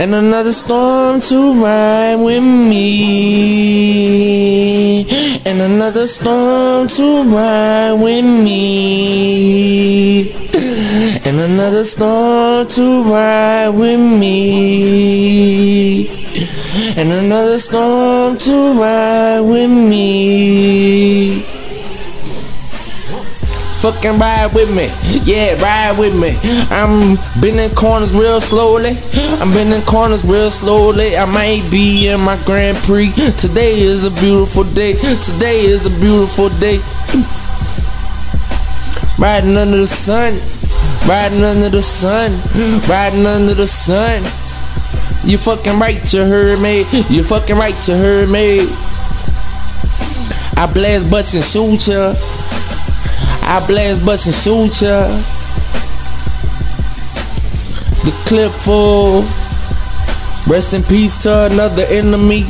And another storm to ride with me. And another storm to ride with me. And another storm to ride with me. And another storm to ride with me. Fucking ride with me, yeah, ride with me. I'm bending corners real slowly. I'm bending corners real slowly. I might be in my Grand Prix. Today is a beautiful day. Today is a beautiful day. Riding under the sun, riding under the sun, riding under the sun. You fucking right, you heard me. You fucking right, you heard me. I blast butts and shoot ya. I blast bust and shoot ya. The clip full. Rest in peace to another enemy.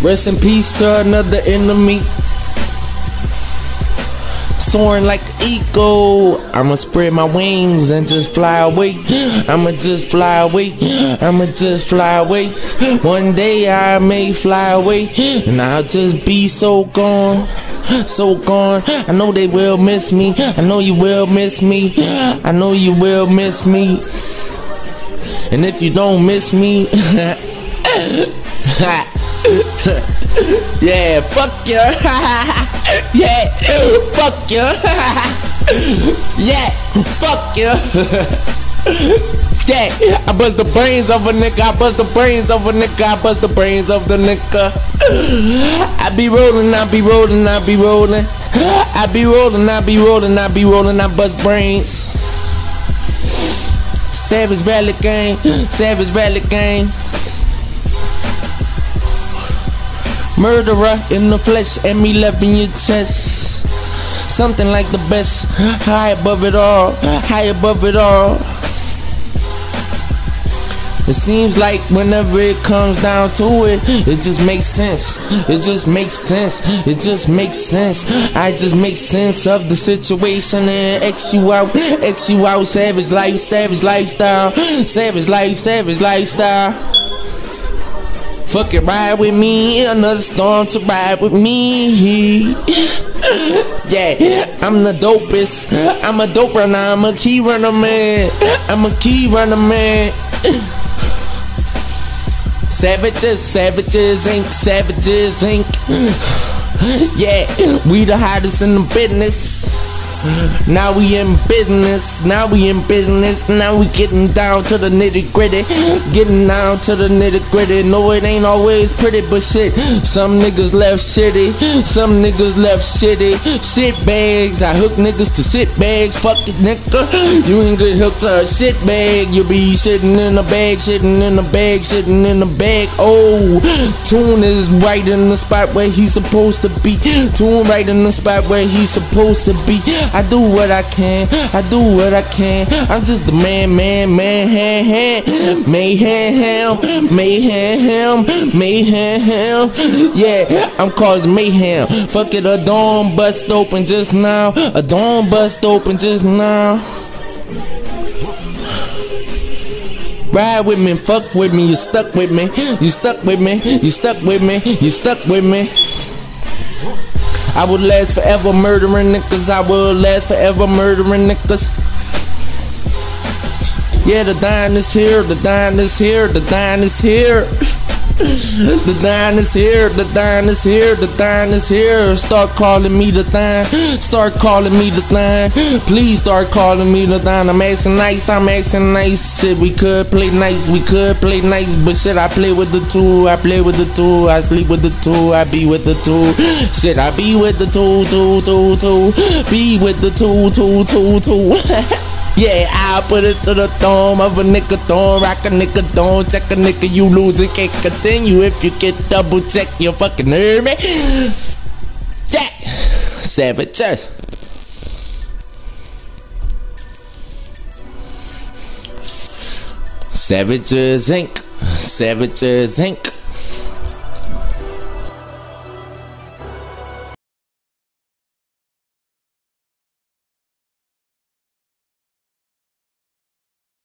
Rest in peace to another enemy. Soaring like an eagle. I'ma spread my wings and just fly away. I'ma just fly away. I'ma just fly away. One day I may fly away. And I'll just be so gone so gone. I know they will miss me. I know you will miss me. I know you will miss me. And if you don't miss me, yeah, fuck you. yeah, fuck you. yeah, fuck you. Yeah, I bust the brains of a nigga, I bust the brains of a nigga, I bust the brains of the nigga. I be rolling, I be rolling, I be rolling. I be rolling, I be rolling, I be rolling, I bust brains. Savage Valley gang, Savage Valley gang. Murderer in the flesh, M11 in your chest. Something like the best, high above it all, high above it all. It seems like whenever it comes down to it, it just makes sense. It just makes sense. It just makes sense. I just make sense of the situation and X you out, X you out. Savage life, savage lifestyle, savage life, savage lifestyle. Fuck it, ride with me. Another storm to ride with me. yeah, I'm the dopest. I'm a dope runner. I'm a key runner, man. I'm a key runner, man. Savages, Savages Inc., Savages Inc. yeah, we the hottest in the business. Now we in business, now we in business, now we getting down to the nitty gritty, getting down to the nitty gritty. No, it ain't always pretty, but shit, some niggas left shitty, some niggas left shitty. Shit bags, I hook niggas to shit bags, fuck it, nigga. You ain't get hooked to a shit bag, you be sitting in a bag, sitting in a bag, sitting in a bag. Oh, Tune is right in the spot where he's supposed to be. Tune right in the spot where he's supposed to be. I do what I can, I do what I can. I'm just the man, man, man, hand, hand. Mayhem, mayhem, mayhem. Yeah, I'm causing mayhem. Fuck it, a dawn bust open just now. A dawn bust open just now. Ride with me, fuck with me, you stuck with me, you stuck with me, you stuck with me, you stuck with me. I would last forever murdering niggas. I would last forever murdering niggas. Yeah, the dine is here, the dine is here, the dine is here. The dine is here, the dine is here, the dine is here. Start calling me the dine, start calling me the dine. Please start calling me the dine. I'm acting nice, I'm acting nice. Shit, we could play nice, we could play nice, but shit, I play with the two, I play with the two, I sleep with the two, I be with the two. Shit, I be with the two, two, two, two, be with the two, two, two, two. Yeah, I put it to the thumb of a nigga thumb, rock a nigga thumb, check a nigga, you lose and can't continue if you get double check, you fucking heard me. Yeah, savages. Savages Inc. Savages Inc.